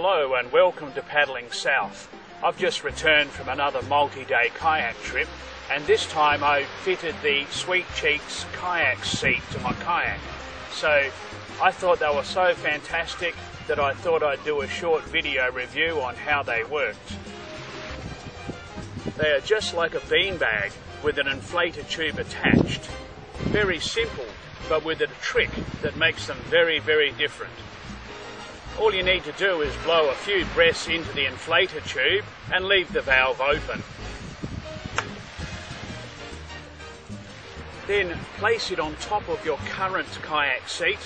Hello and welcome to Paddling South. I've just returned from another multi-day kayak trip and this time I fitted the Sweet Cheeks kayak seat to my kayak. So I thought they were so fantastic that I thought I'd do a short video review on how they worked. They are just like a beanbag with an inflator tube attached. Very simple, but with a trick that makes them very, very different. All you need to do is blow a few breaths into the inflator tube and leave the valve open. Then place it on top of your current kayak seat.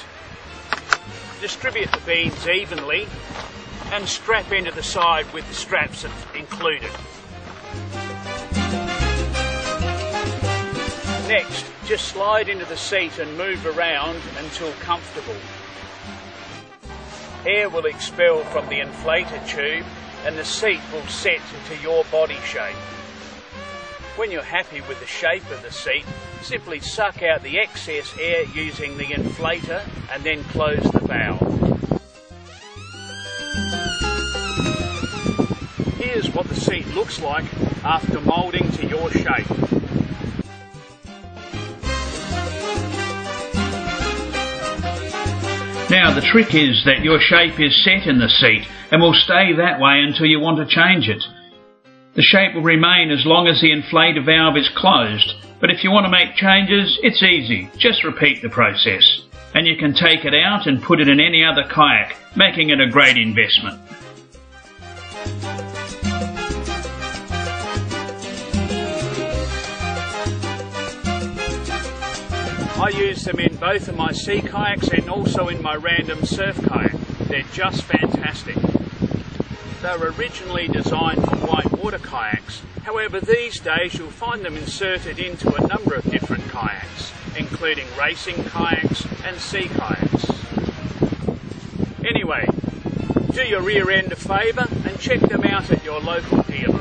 Distribute the beans evenly and strap into the side with the straps included. Next, just slide into the seat and move around until comfortable. Air will expel from the inflator tube and the seat will set to your body shape. When you're happy with the shape of the seat, simply suck out the excess air using the inflator and then close the valve. Here's what the seat looks like after moulding to your shape. Now the trick is that your shape is set in the seat and will stay that way until you want to change it. The shape will remain as long as the inflator valve is closed, but if you want to make changes, it's easy. Just repeat the process. And you can take it out and put it in any other kayak, making it a great investment. I use them in both of my sea kayaks and also in my random surf kayak. They're just fantastic. They were originally designed for whitewater kayaks. However, these days you'll find them inserted into a number of different kayaks, including racing kayaks and sea kayaks. Anyway, do your rear end a favour and check them out at your local dealer.